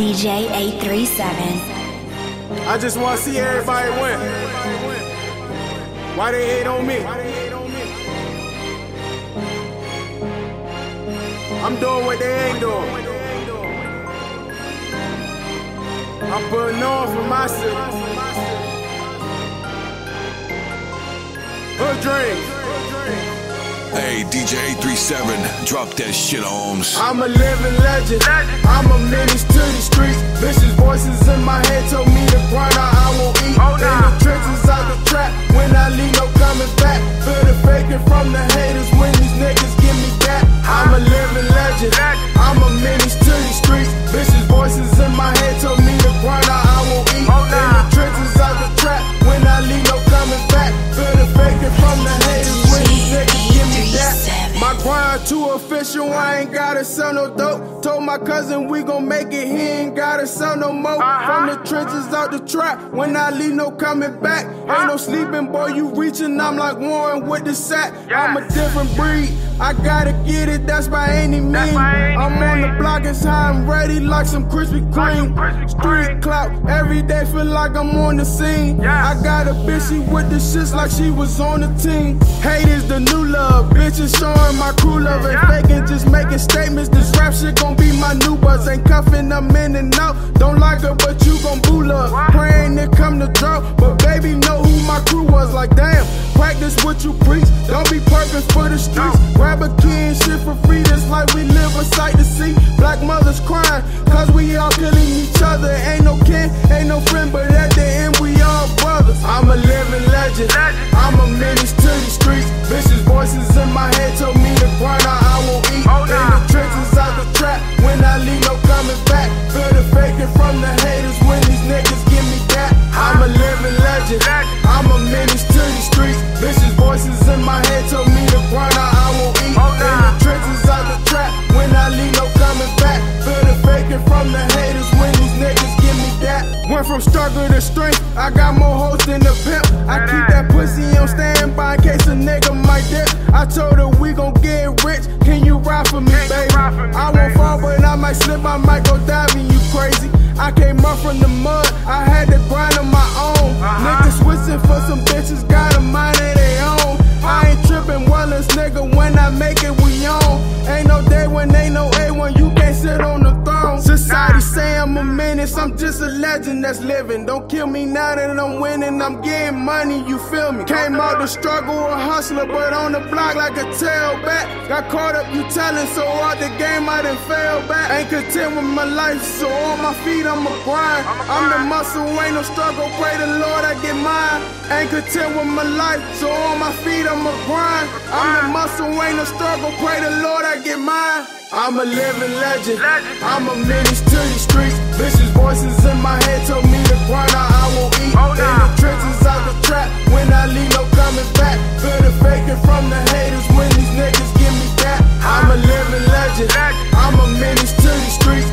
DJ 837. I just wanna see everybody win. Why they hate on me? I'm doing what they ain't doing. I'm putting on for my city. Hood dreams. Hey, DJ 837, drop that shit, Holmes. I'm a living legend. I'm a menace to the streets. Vicious voices in my head told me to grind out, I won't eat. In the Grind too official, I ain't gotta sell no dope. Told my cousin we gon' make it, he ain't gotta sell no more. From the trenches out the trap, when I leave, no coming back. Ain't no sleeping, boy, you reaching, I'm like Warren with the sack. I'm a different breed, I gotta get it, that's by any means. I'm on the block, it's high and ready like some Krispy Kreme. Street clout, every day feel like I'm on the scene. I got a bitch, she with the shits like she was on the team. Hate is the new bitches showing my crew love. Ain't faking, just making statements. This rap shit gon' be my new buzz. Ain't cuffing, I'm in and out. Don't like her, but you gon' boo love. Praying it come to drop, but baby know who my crew was. Like damn, practice what you preach. Don't be perfect for the streets. Grab a key and shit for free. That's like we live a sight to see. Black mothers crying, cause we all killing each other. Ain't no kin, ain't no friend, but at the end we all brothers. I'm a living legend. I'm a menace to the streets. Vicious voices in my head told me to grind out, I won't eat. In the trenches out the trap. When I leave, no coming back. Feel the faking from the haters when these niggas give me that. Went from struggle to strength. I got more hoes than the pimp. I keep that pussy on standby in case a nigga might dip. I told her we gon' get rich. Can you ride for me, baby? I won't fall, but I might slip. I might go diving. You crazy? I came up from the mud. I had to grind on my own. Niggas switching for some bitches. Got a mind of their own. I ain't tripping, wellness, nigga. When I make it, we on. Ain't no day when ain't no A1. You can't sit on the throne. Society say I'm a menace. I'm just a legend that's living. Don't kill me now that I'm winning. I'm getting money, you feel me? Came out the struggle, a hustler, but on the block like a tailback. Got caught up, you telling, so out the game I done fell back. Ain't content with my life, so on my feet I'ma grind. I'm the muscle, ain't no struggle. Pray the Lord I get mine. Ain't content with my life, so on my feet I'ma grind grind. I'm the muscle, ain't a struggle. Pray the Lord I get mine. I'm a living legend. I'm a menace to these streets. Vicious voices in my head told me to grind now I won't eat. In the trenches of the trap. When I leave, no coming back. Feel the bacon from the haters when these niggas give me that. I'm a living legend. I'm a menace to these streets.